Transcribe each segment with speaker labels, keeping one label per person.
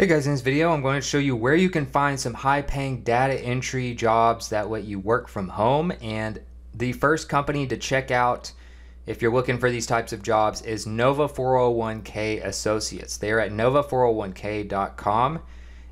Speaker 1: Hey guys, in this video I'm going to show you where you can find some high paying data entry jobs that let you work from home and the first company to check out if you're looking for these types of jobs is Nova 401k Associates. They're at nova401k.com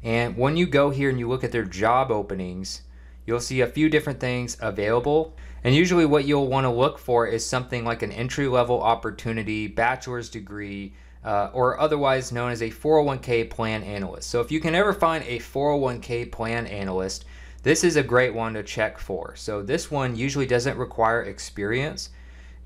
Speaker 1: and when you go here and you look at their job openings, you'll see a few different things available. And usually what you'll want to look for is something like an entry level opportunity, bachelor's degree, uh, or otherwise known as a 401k plan analyst. So if you can ever find a 401k plan analyst, this is a great one to check for. So this one usually doesn't require experience.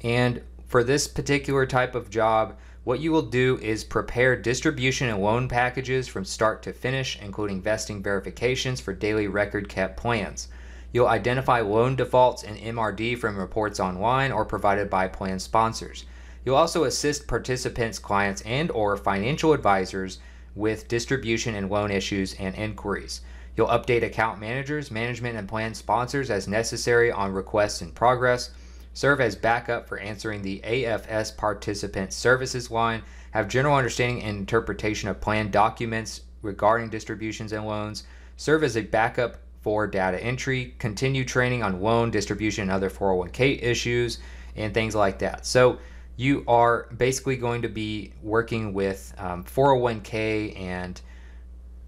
Speaker 1: And for this particular type of job, what you will do is prepare distribution and loan packages from start to finish, including vesting verifications for daily record kept plans. You'll identify loan defaults and MRD from reports online or provided by plan sponsors. You'll also assist participants, clients, and or financial advisors with distribution and loan issues and inquiries. You'll update account managers, management, and plan sponsors as necessary on requests in progress. Serve as backup for answering the AFS participant services line. Have general understanding and interpretation of plan documents regarding distributions and loans. Serve as a backup for data entry. Continue training on loan distribution and other 401k issues and things like that. So you are basically going to be working with um, 401k and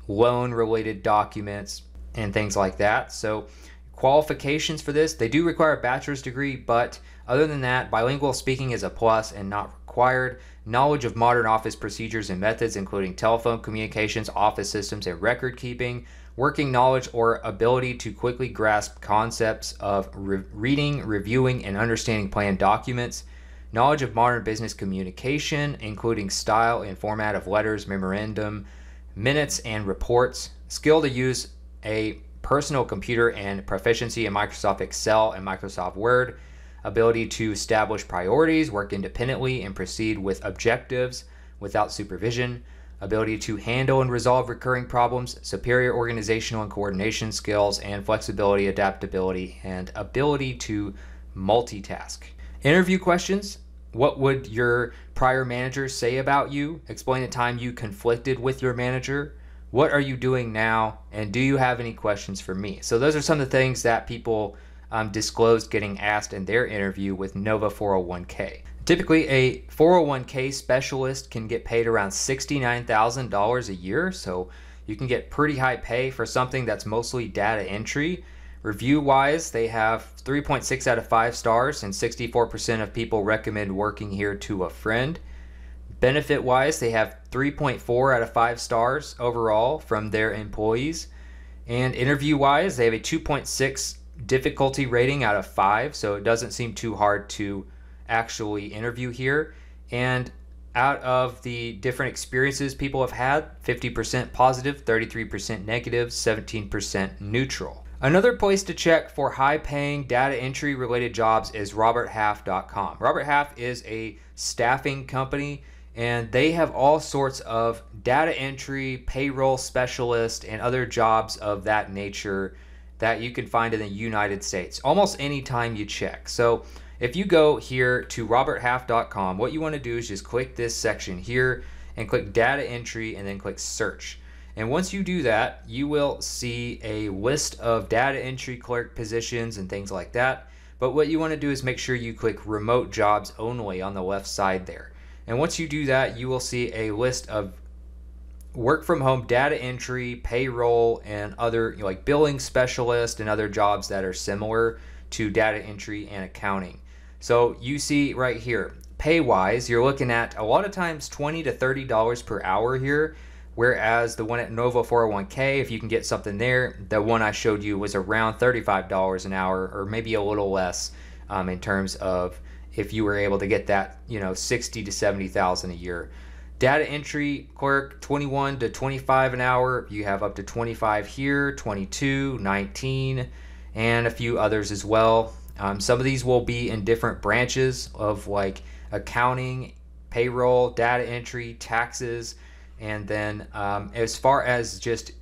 Speaker 1: loan related documents and things like that. So, qualifications for this they do require a bachelor's degree, but other than that, bilingual speaking is a plus and not required. Knowledge of modern office procedures and methods, including telephone communications, office systems, and record keeping. Working knowledge or ability to quickly grasp concepts of re- reading, reviewing, and understanding plan documents knowledge of modern business communication, including style and format of letters, memorandum, minutes, and reports, skill to use a personal computer and proficiency in Microsoft Excel and Microsoft Word, ability to establish priorities, work independently, and proceed with objectives without supervision, ability to handle and resolve recurring problems, superior organizational and coordination skills, and flexibility, adaptability, and ability to multitask. Interview questions what would your prior manager say about you? Explain a time you conflicted with your manager. What are you doing now? And do you have any questions for me? So, those are some of the things that people um, disclosed getting asked in their interview with Nova 401k. Typically, a 401k specialist can get paid around $69,000 a year. So, you can get pretty high pay for something that's mostly data entry. Review wise, they have 3.6 out of 5 stars, and 64% of people recommend working here to a friend. Benefit wise, they have 3.4 out of 5 stars overall from their employees. And interview wise, they have a 2.6 difficulty rating out of 5, so it doesn't seem too hard to actually interview here. And out of the different experiences people have had 50% positive, 33% negative, 17% neutral. Another place to check for high paying data entry related jobs is roberthalf.com. Robert Half is a staffing company and they have all sorts of data entry, payroll specialist, and other jobs of that nature that you can find in the United States almost anytime you check. So if you go here to roberthalf.com, what you want to do is just click this section here and click data entry and then click search. And once you do that, you will see a list of data entry clerk positions and things like that. But what you want to do is make sure you click remote jobs only on the left side there. And once you do that, you will see a list of work from home data entry, payroll, and other you know, like billing specialist and other jobs that are similar to data entry and accounting. So you see right here, pay wise, you're looking at a lot of times 20 to $30 per hour here. Whereas the one at Nova 401k, if you can get something there, the one I showed you was around $35 an hour or maybe a little less um, in terms of if you were able to get that, you know, 60 to 70,000 a year. Data entry clerk 21 to 25 an hour. You have up to 25 here, 22, 19, and a few others as well. Um, some of these will be in different branches of like accounting, payroll, data entry, taxes and then um, as far as just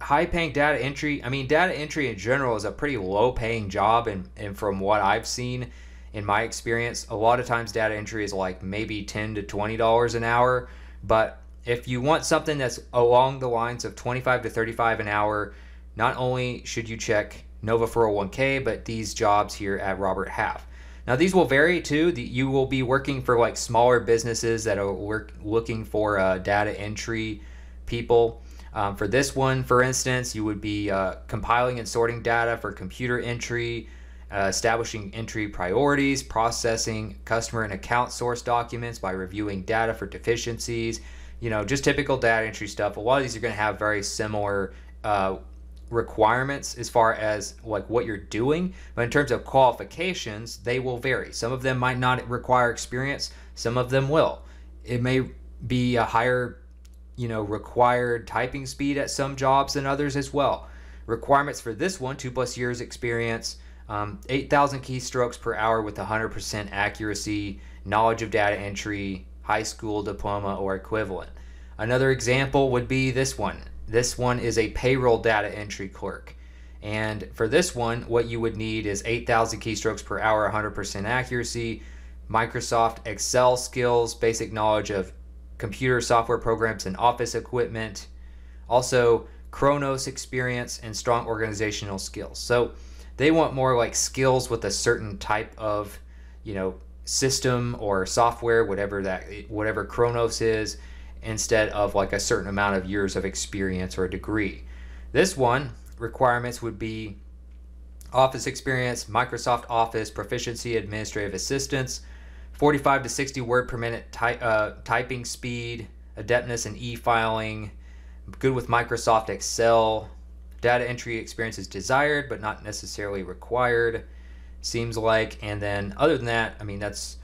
Speaker 1: high paying data entry, I mean, data entry in general is a pretty low paying job. And, and from what I've seen in my experience, a lot of times data entry is like maybe 10 to $20 an hour. But if you want something that's along the lines of 25 to 35 an hour, not only should you check Nova 401k, but these jobs here at Robert Half. Now these will vary too. You will be working for like smaller businesses that are work, looking for uh, data entry people. Um, for this one, for instance, you would be uh, compiling and sorting data for computer entry, uh, establishing entry priorities, processing customer and account source documents by reviewing data for deficiencies. You know, just typical data entry stuff. A lot of these are going to have very similar uh, requirements as far as like what you're doing, but in terms of qualifications, they will vary. Some of them might not require experience, some of them will. It may be a higher, you know, required typing speed at some jobs than others as well. Requirements for this one, two plus years experience, um, 8,000 keystrokes per hour with 100% accuracy, knowledge of data entry, high school diploma or equivalent. Another example would be this one this one is a payroll data entry clerk. And for this one, what you would need is 8,000 keystrokes per hour, 100% accuracy, Microsoft Excel skills, basic knowledge of computer software programs and office equipment, also Kronos experience and strong organizational skills. So they want more like skills with a certain type of, you know, system or software, whatever that whatever Kronos is, instead of like a certain amount of years of experience or a degree. This one requirements would be office experience, Microsoft Office, proficiency, administrative assistance, 45 to 60 word per minute ty- uh, typing speed, adeptness in e-filing, good with Microsoft Excel. Data entry experience is desired but not necessarily required, seems like. And then other than that, I mean that's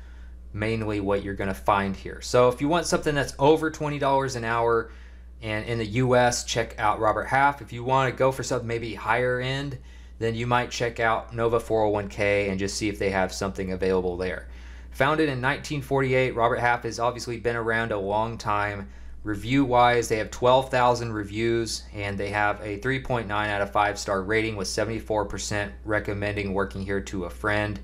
Speaker 1: mainly what you're going to find here. So if you want something that's over $20 an hour and in the US, check out Robert Half. If you want to go for something maybe higher end, then you might check out Nova 401k and just see if they have something available there. Founded in 1948, Robert Half has obviously been around a long time. Review wise, they have 12,000 reviews and they have a 3.9 out of 5 star rating with 74% recommending working here to a friend.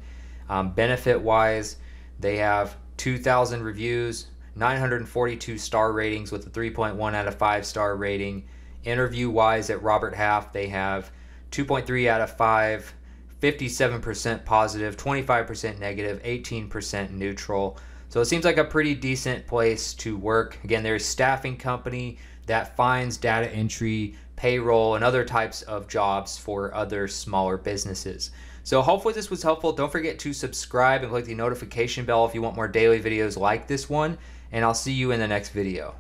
Speaker 1: Um, benefit wise, they have 2,000 reviews, 942 star ratings with a 3.1 out of 5 star rating. Interview wise at Robert Half, they have 2.3 out of 5, 57% positive, 25% negative, 18% neutral. So it seems like a pretty decent place to work. Again, they're a staffing company that finds data entry, payroll, and other types of jobs for other smaller businesses. So hopefully this was helpful. Don't forget to subscribe and click the notification bell if you want more daily videos like this one. And I'll see you in the next video.